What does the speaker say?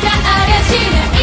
があしない